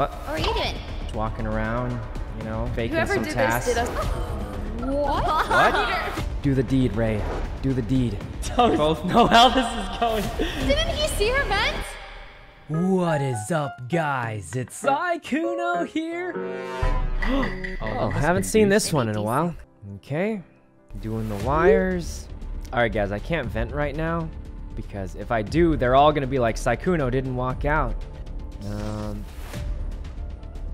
What? What are you doing? Just walking around, you know, faking Whoever some did tasks. this did us. What? What? Do the deed, Rae. Do the deed. Don't both know how this is going. Didn't he see her vent? What is up, guys? It's Sykkuno here. Oh, haven't seen this one in a while. Okay, doing the wires. All right, guys, I can't vent right now because if I do, they're all gonna be like Sykkuno didn't walk out. Um.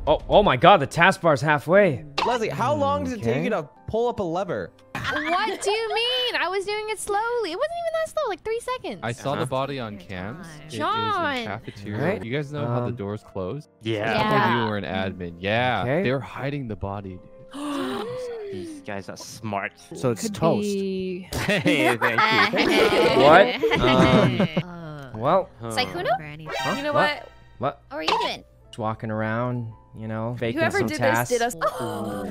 Oh, oh my God, the taskbar's halfway. Leslie, how long does it take you to pull up a lever? What do you mean? I was doing it slowly. It wasn't even that slow, like three seconds. I saw the body on cams. It is in John. cafeteria. Right. You guys know how the Um, doors close? Yeah. I thought you were an admin. Yeah. Okay. They're hiding the body. Dude. These guys are smart. So it's Could toast. be- hey, thank you. What? Um, Uh, well, Sykkuno? huh? You know what? what? What? What are you doing? Just walking around, you know, faking Whoever some did tasks. this did us.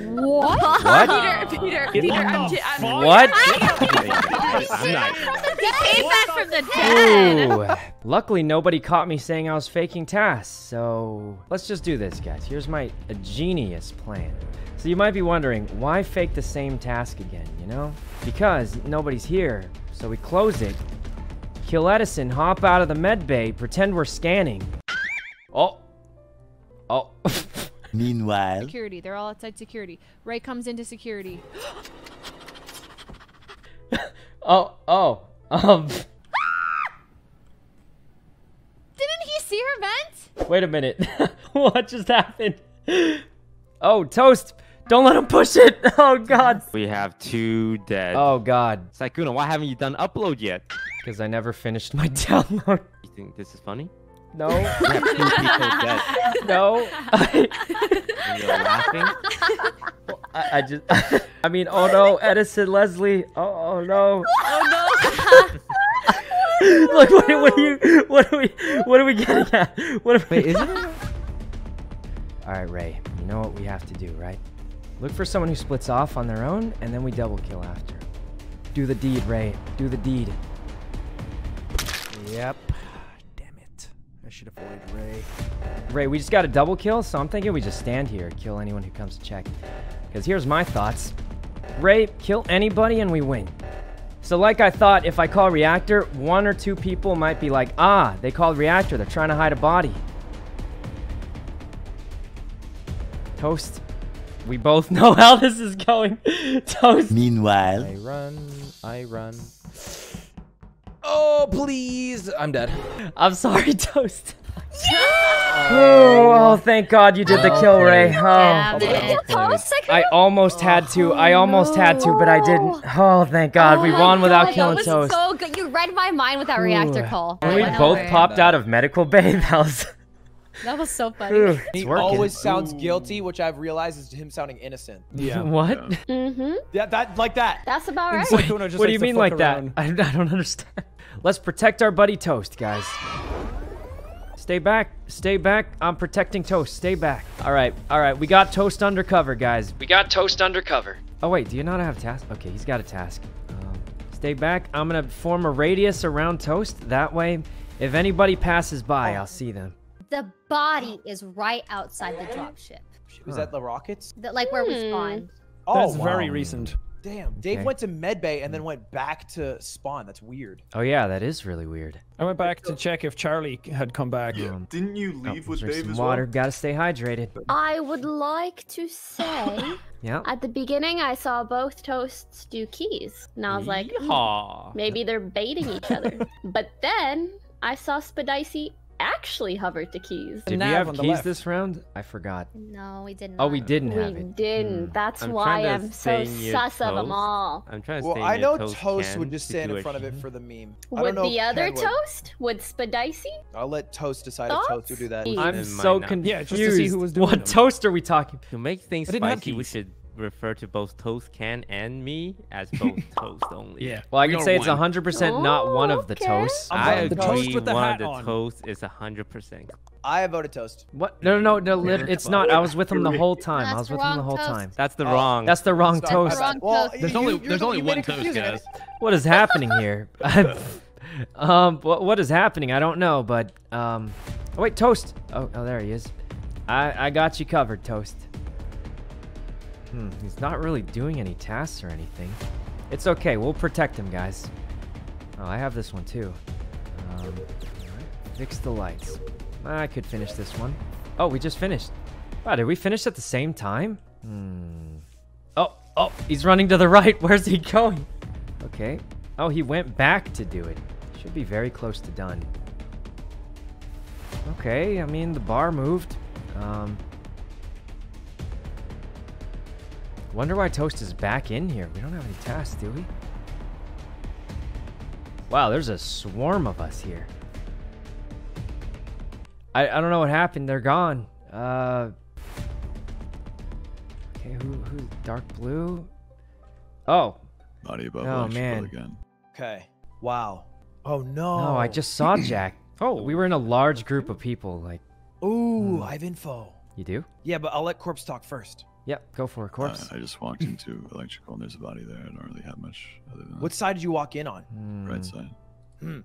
What? What? Peter, Peter, Peter, I'm, j- I'm What? I'm not. He came back from the dead. Ooh. Luckily, nobody caught me saying I was faking tasks, so let's just do this, guys. Here's my a genius plan. So you might be wondering, why fake the same task again, you know? Because nobody's here, so we close it, kill Edison, hop out of the med bay, pretend we're scanning. Oh. Oh. Meanwhile, security. They're all outside security. Rae comes into security. oh, oh. Um, Didn't he see her vent? wait a minute. what just happened? Oh, Toast, don't let him push it. Oh, God. We have two dead. Oh, God. Sykkuno, why haven't you done upload yet? Because I never finished my download. You think this is funny? No, We have two people dead. no. I, you're laughing? I, I just, I mean, oh no, Edison, Leslie. Oh, oh no. Oh no. Look, what, what are you, what are we, what are we getting at? What are we, Wait, isn't it? All right, Rae, you know what we have to do, right? Look for someone who splits off on their own, and then we double kill after. Do the deed, Rae. Do the deed. Yep. Damn it. I should avoid Rae. Rae, we just got a double kill, so I'm thinking we just stand here, kill anyone who comes to check. Because here's my thoughts. Rae, kill anybody and we win. So like I thought, if I call reactor, one or two people might be like, ah, they called reactor, they're trying to hide a body. Toast. We both know how this is going. Toast. meanwhile, I run, I run. Oh, please. I'm dead. I'm sorry, Toast. Oh, oh, thank God you did the kill, Rae. Oh. Damn. I almost had to. I almost had to, but I didn't. Oh, thank God. we Oh won without God, killing that was Toast. so good. You read my mind with that reactor call. When we both popped out of medical bay, that was. That was so funny. Ooh, He always sounds guilty, which I've realized is him sounding innocent. Yeah. What? Mm-hmm. Yeah, that like that. That's about right. Sykkuno just What do you mean like around. that? I, I don't understand. Let's protect our buddy Toast, guys. Stay back. Stay back. I'm protecting Toast. Stay back. All right. All right. We got Toast undercover, guys. We got Toast undercover. Oh, wait. Do you not have a task? Okay, he's got a task. Um, stay back. I'm going to form a radius around Toast. That way, if anybody passes by, I'll see them. The body is right outside the dropship. Was that the rockets? The, like where we Hmm. spawned. Oh, That's very recent. Damn. Dave Okay. went to medbay and then went back to spawn. That's weird. Oh, yeah. That is really weird. I went back to check if Charlie had come back. Um, Didn't you oh, leave with drink Dave some as water. well? Gotta stay hydrated. I would like to say, Yeah. at the beginning, I saw both toasts do keys, and I was like, hmm, maybe they're baiting each other. but then I saw Spadicy actually hover to keys. Did we nav have keys left. this round? I forgot. No, we didn't. Oh, we didn't We have it. didn't. Hmm. That's I'm why I'm so stay near sus of them all. I'm trying to Well, I know Toast Toast would just stand in front of it for the meme. I Would don't know the other Ken would. toast? Would Spadicy? I'll let Toast decide if Toast would do that. I'm so might confused. Yeah, just to see who was doing What them. toast are we talking? To make things I didn't have spicy, we should refer to both Toast Can and me as both Toast only. Yeah. Well, I we can say it's one. 100% not one of the Okay. toasts. I'm I voting the agree. toast with the one hat of the on. toast is hundred percent. I voted Toast. What? No, no, no, no. It's not. I was with him the whole time. I was with him the whole toast. time. That's the Oh, wrong. That's the wrong Stop, toast. stop. Well, There's you- only- there's only one toast, guys. What is happening here? um, what, what is happening? I don't know, but um, oh wait, toast. Oh, oh, there he is. I, I got you covered, Toast. Hmm, he's not really doing any tasks or anything. It's okay, we'll protect him, guys. Oh, I have this one too. Um, fix the lights. I could finish this one. Oh, we just finished. Wow, did we finish at the same time? Hmm. Oh, oh, he's running to the right. Where's he going? Okay. Oh, he went back to do it. Should be very close to done. Okay, I mean, the bar moved. Um, wonder why Toast is back in here. We don't have any tasks, do we? Wow, there's a swarm of us here. I, I don't know what happened. They're gone. Uh, okay, who, who's dark blue? Oh. Body above Oh, man. again. Okay. Wow. Oh no. No, I just saw Jack. Oh, we were in a large group of people. Like, Ooh, Hmm. I have info. you do? Yeah, but I'll let Corpse talk first. Yep, go for it, corpse. Uh, I just walked into electrical and there's a body there. I don't really have much other than What side did you walk in on? Hmm. right side. Hmm.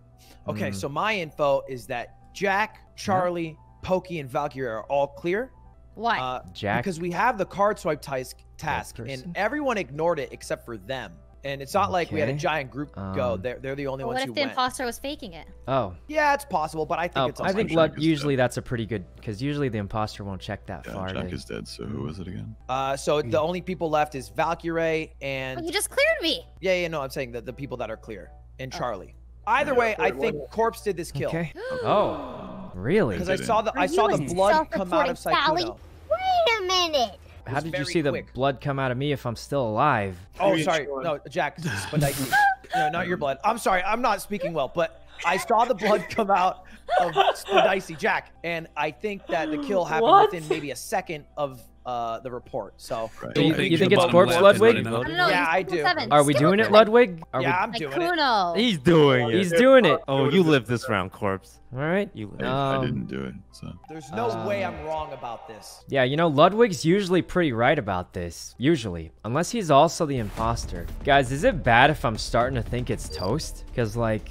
Okay, Hmm. so my info is that Jack, Charlie, Pokey, and Valkyrae are all clear. Why? Uh, Jack. Because we have the card swipe tis- task, and everyone ignored it except for them. And it's not like we had a giant group go. Um, They're, they're the only But ones what if the went. imposter was faking it? Oh. Yeah, it's possible, but I think Oh, it's. I think Jack Lud- is usually dead. that's a pretty good because usually the imposter won't check that Yeah, far. Jack They- is dead. So who was it again? Uh, so Hmm. the only people left is Valkyrae and Oh, you just cleared me. yeah, yeah. No, I'm saying that the people that are clear and Oh. Charlie. Either way, I think Corpse did this kill. Okay. Oh, really? Because I saw the I saw the blood come out of self-reporting Wait a minute. How did you very see the blood come out of me if I'm still alive? Oh, sorry. No, Jack. Spadici. no, not your blood. I'm sorry. I'm not speaking well, but I saw the blood come out of Spadici, Jack, and I think that the kill happened What? within maybe a second of uh, the report. So Right. You, Don't you think it's corpse bottom left is Ludwig? not I enough. Yeah, I do. seven. Are we Still doing it, seven. Ludwig? Are yeah, we? I'm Like doing it. Kuno. He's doing it. He's doing it. Oh, you live this round, corpse. All right. You. I, I Um, didn't do it. So There's no Uh, way I'm wrong about this. Yeah, you know, Ludwig's usually pretty right about this. Usually. Unless he's also the imposter. Guys, is it bad if I'm starting to think it's Toast? Because, like,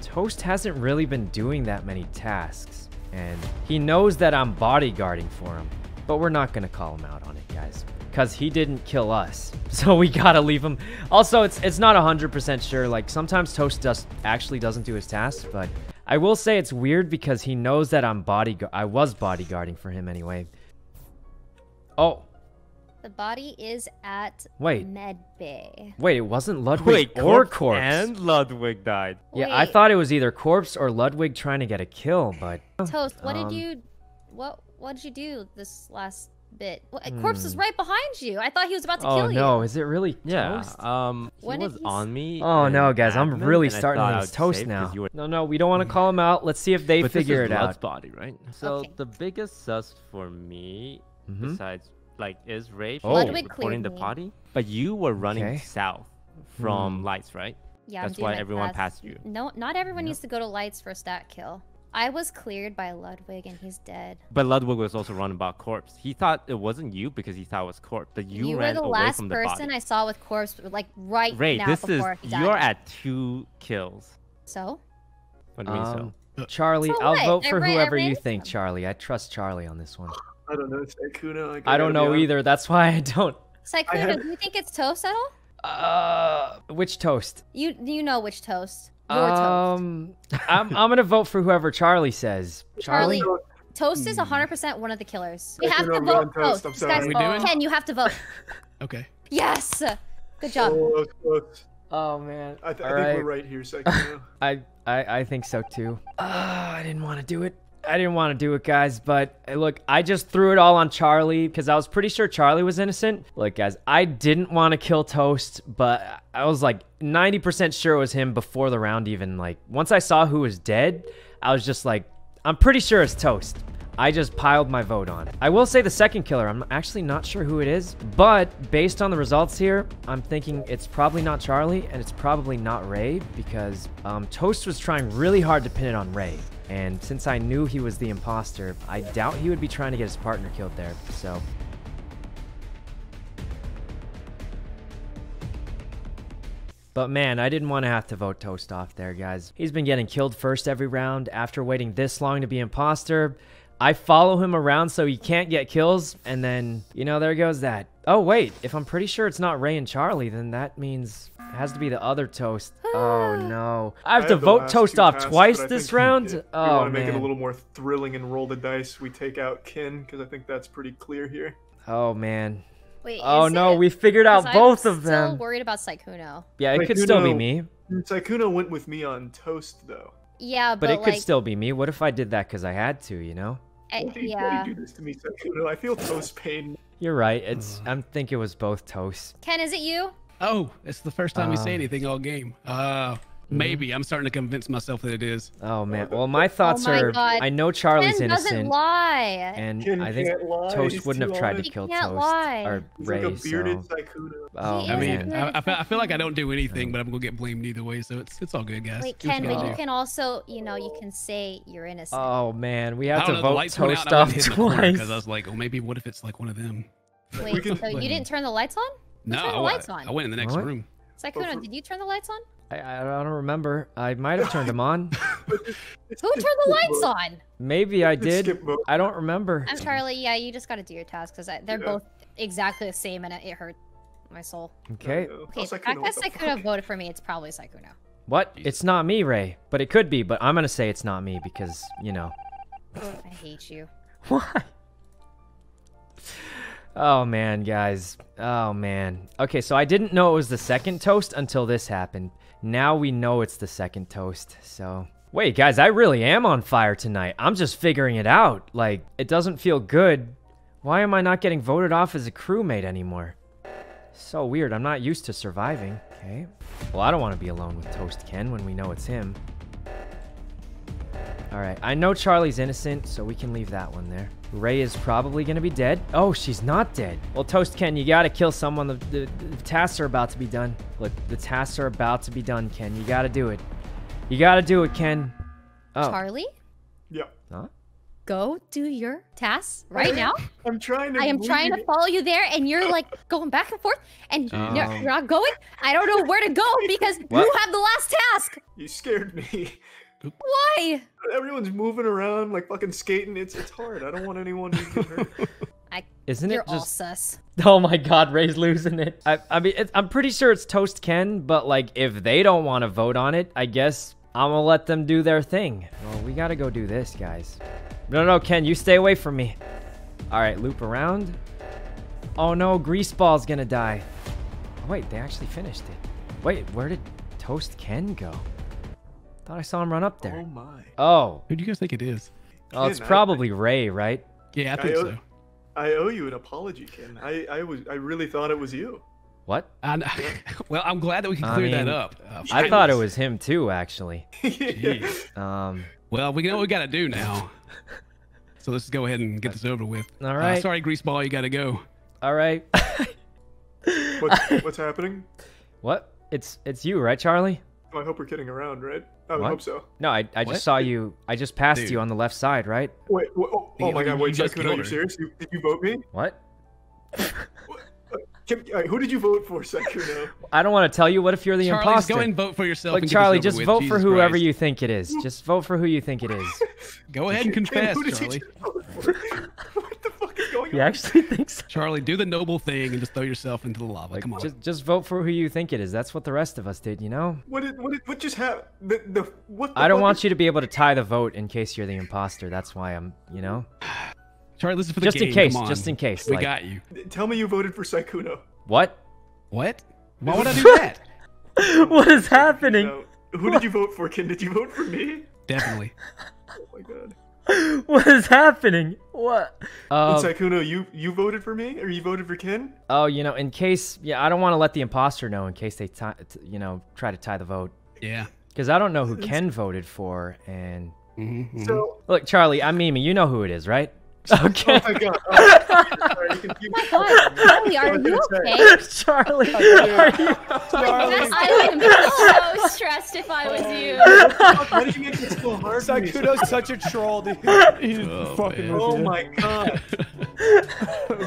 Toast hasn't really been doing that many tasks. And he knows that I'm bodyguarding for him. But we're not going to call him out on it, guys. Because he didn't kill us. So we gotta leave him. Also, it's it's not 100% sure. Like, sometimes Toast just actually doesn't do his tasks. But I will say it's weird because he knows that I'm bodyguard. I was bodyguarding for him anyway. Oh, The body is at Wait. Med Bay. wait, it wasn't Ludwig Wait, or corpse Corpse. and Ludwig died. yeah, I thought it was either Corpse or Ludwig trying to get a kill, but Toast, what Um, did you what what did you do this last bit? What, Corpse was Hmm. right behind you. I thought he was about to oh kill you. Oh no, is it really Yeah. Toast? Um. He When was he on me. Oh no, guys, I'm really starting to thought think I it's would Toast now. were- No, no, we don't want to call him out. Let's see if they but figure this it is Lud's out. body, right? So Okay. the biggest sus for me, Mhm. besides like, is Rae Oh. reporting the me. body. But you were running Okay. south from Hmm. lights, right? Yeah, I'm That's doing why everyone task. passed you. No, not everyone Yep. needs to go to lights for a stat kill. I was cleared by Ludwig and he's dead. But Ludwig was also running about corpse. He thought it wasn't you because he thought it was corpse, but you, You, were ran the away last from the person body. I saw with corpse, like right Rae, now this is he died. you're at two kills. So What do you mean Um, so? Charlie, So I'll what? vote for ran- whoever you think, him. Charlie. I trust Charlie on this one. I don't know. It's Kuno. I don't know either. That's why I don't. Sykkuno, have- do you think it's toast at all? Uh, which toast? You you know which toast? Your toast. Um, I'm I'm gonna vote for whoever Charlie says. Charlie, Charlie. Toast is 100% one of the killers. We have to vote Toast, Toast. This guy's- Are we doing? Ken, you have to vote. Okay. Yes. Good job. Oh. Oh man. I, th- I All think right. we're right here, Sykkuno. I, I I think so too. Uh, I didn't want to do it. I didn't want to do it, guys. But uh, look, I just threw it all on Charlie because I was pretty sure Charlie was innocent. Look, guys, I didn't want to kill Toast, but I was like 90% sure it was him before the round even. Like once I saw who was dead, I was just like, I'm pretty sure it's Toast. I just piled my vote on. I will say the second killer, I'm actually not sure who it is, but based on the results here, I'm thinking it's probably not Charlie and it's probably not Rae because um, Toast was trying really hard to pin it on Rae. And since I knew he was the imposter, I doubt he would be trying to get his partner killed there. So But man, I didn't want to have to vote Toast off there, guys. He's been getting killed first every round. After waiting this long to be imposter, I follow him around so he can't get kills, and then, you know, there goes that. Oh, wait, if I'm pretty sure it's not Rae and Charlie, then that means it has to be the other Toast. Oh, no. I have I to vote Toast off tasks, twice this think round? if oh, we Oh, want to make it a little more thrilling and roll the dice. We take out Kin because I think that's pretty clear here. Oh, man. Wait. Oh, no, it? we figured out both of them. I'm of them. Still worried about Sykkuno. Yeah, it could still be me, Sykkuno went with me on Toast though. Yeah, but, but it like, could still be me. What if I did that because I had to, you know? Eh, Why do you- yeah. Why do you do this to me, Sykkuno? I feel Toast pain. You're right. It's. I'm think it was both Toast. Ken, is it you? Oh, it's the first time we say Um, anything all game. Uh, Mm-hmm. maybe. I'm starting to convince myself that it is. Oh man. Well, my thoughts oh my are. God. I know Charlie's Ken doesn't innocent, lie. and Ken I think Toast he's wouldn't have tried to honest. He kill can't Toast lie. or He's Rae. like a bearded so. Oh I mean, I, I, feel, like I don't do anything, but I'm gonna get blamed either way, so it's it's all good, guys. Wait, Ken, you but gotta you can also, you know, you can say you're innocent. Oh man, we have to know, vote lights went out Toast off went in the corner twice. because I was like, oh, maybe what if it's like one of them? Wait, so you didn't turn the lights on? No, the I, lights went- on? I went in the next room. Sykkuno, did you turn the lights on? I, I don't remember. I might have turned them on. Who turned the lights on? Maybe I did. I don't remember. I'm Charlie. Yeah, you just got to do your task because they're Yeah. both exactly the same, and it, it hurt my soul. Okay. Oh, Okay, the Sykkuno, fact what that the Sykkuno voted for me, it's probably Sykkuno. What? It's not me, Rae. But it could be. But I'm gonna say it's not me because you know. Oh, I hate you. Why? Oh man, guys. Oh man. Okay, so I didn't know it was the second toast until this happened. Now we know it's the second toast. So, wait, guys, I really am on fire tonight. I'm just figuring it out. Like, it doesn't feel good. Why am I not getting voted off as a crewmate anymore? So weird. I'm not used to surviving. Okay. Well, I don't want to be alone with Toast Ken when we know it's him. All right, I know Charlie's innocent, so we can leave that one there. Rae is probably gonna be dead. Oh, she's not dead. Well, Toast Ken, you gotta kill someone. The, the, the tasks are about to be done. Look, the tasks are about to be done, Ken. You gotta do it. You gotta do it, Ken. Oh. Charlie, Yeah. Huh? go do your tasks right now. I'm trying to. I am trying to follow you there, and you're like going back and forth, and you're, Um. you're not going. I don't know where to go because you have the last task. You scared me. Why? Everyone's moving around like fucking skating. It's it's hard. I don't want anyone to get hurt. I, Isn't you're it all just? sus. Oh my God, Rae's losing it. I, I mean, it's, I'm pretty sure it's Toast Ken, but like, if they don't want to vote on it, I guess I'm gonna let them do their thing. Well, we gotta go do this, guys. No, no, Ken, you stay away from me. All right, loop around. Oh no, Greaseball's gonna die. Oh, wait, they actually finished it. Wait, where did Toast Ken go? Thought I saw him run up there. Oh my. Oh, Who do you guys think it is? oh, it's Ken, I- probably Rae, right? Yeah, I I think owe- so. I owe you an apology, Ken. I I was I really thought it was you. What? And, well, I'm glad that we can I clear mean, that up. Uh, I thought it was him too, actually. Jeez. Um, Well, we know what we gotta do now. So let's go ahead and get this over with. All right. Uh, sorry, Greaseball, you gotta go. all right. What's what's happening? What? It's it's you, right, Charlie? Oh, I hope we're kidding around, right? I would What? hope so. No, I, I What? just saw you. I just passed Dude. you on the left side, right? Wait, wait oh, oh You- my god, you wait, just Sykkuno, killed you her. serious? You, did you vote me? What? Kim, uh, who did you vote for, Sykkuno? I don't want to tell you. What if you're the Charlie, imposter? go and vote for yourself. Look, and Charlie, just with. vote for whoever Christ. you think it is. Just vote for who you think it is. Go ahead and confess, who did you Charlie. going You on? actually think so? Charlie, do the noble thing and just throw yourself into the lava. Like, Come on. just just vote for who you think it is. That's what the rest of us did, you know. What did what did what just happened? The the what? The I don't want is- you to be able to tie the vote in case you're the imposter. That's why I'm, you know. Charlie, this is for the Just in game. case, Come on. just in case, We like- got you. Tell me you voted for Sykkuno. What? What? Why would I do that? what is happening? No. Who did you vote for, Ken? Did you vote for me? Definitely. Oh my god. What is happening? What? And Uh, Sykkuno, you you voted for me, or you voted for Ken? oh, you know, in case, yeah, I don't want to let the imposter know in case they, tie, t- you know, try to tie the vote. Yeah. Because I don't know who Ken voted for, and Mm-hmm, So look, Charlie, I'm Mimi. You know who it is, right? Oh okay. Oh my god. Oh, sorry, you can- you- Oh my God, Charlie, are you okay? Charlie, oh, are you? Charlie. I would be so stressed if I was you. Why did you make this so hard for such a troll, dude. He's Oh, fucking man. Oh my god.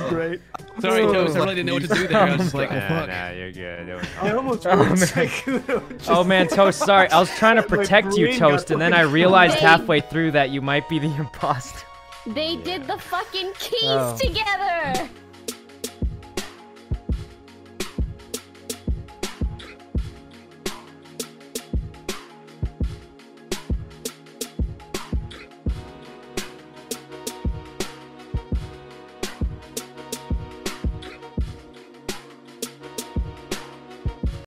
Great. Sorry, Oh, Toast. I really didn't know what to do there. I was just like, oh, Nah, fuck. nah, you're good. Don't- I almost Oh, voted man. Sykkuno. just- Oh man, Toast, sorry. I was trying to protect you, Toast, and then I realized halfway through that you might be the imposter. They did the fucking keys Oh. together.